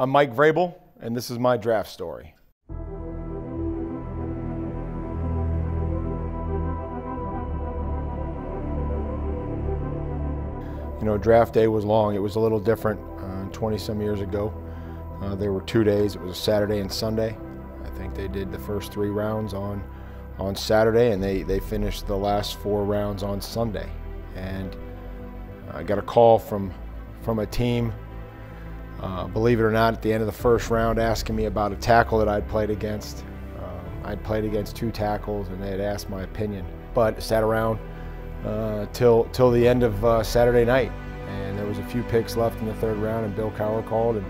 I'm Mike Vrabel, and this is my draft story. You know, draft day was long. It was a little different uh, 20 some years ago. Uh, there were two days. It was a Saturday and Sunday. I think they did the first three rounds on on Saturday, and they, they finished the last four rounds on Sunday. And I got a call from from a team, uh, believe it or not, at the end of the first round, asking me about a tackle that I'd played against. Uh, I'd played against two tackles, and they had asked my opinion. But sat around uh, till till the end of uh, Saturday night, and there was a few picks left in the third round, and Bill Cowher called and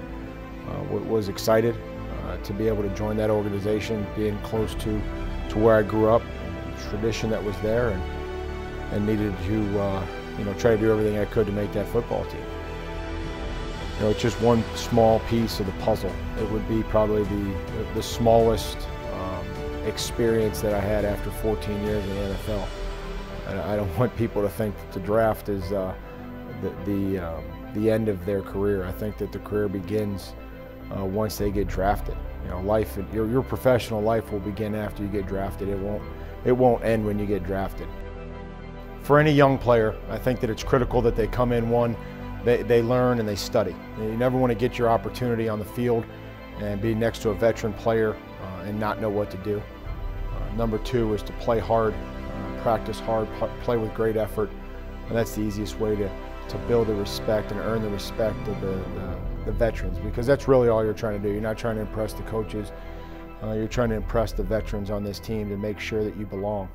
uh, was excited uh, to be able to join that organization, being close to to where I grew up, tradition that was there, and and needed to you know try to do everything I could to make that football team. You know, it's just one small piece of the puzzle. It would be probably the the smallest um, experience that I had after 14 years in the NFL. I don't want people to think that the draft is uh, the the, um, the, end of their career. I think that the career begins uh, once they get drafted. You know, life your your professional life will begin after you get drafted. It won't it won't end when you get drafted. For any young player, I think that it's critical that they come in one, they, they learn and they study. You never want to get your opportunity on the field and be next to a veteran player uh, and not know what to do. Uh, number two is to play hard practice hard, play with great effort. And that's the easiest way to, to build the respect and earn the respect of the, the, the veterans because that's really all you're trying to do. You're not trying to impress the coaches. Uh, you're trying to impress the veterans on this team to make sure that you belong.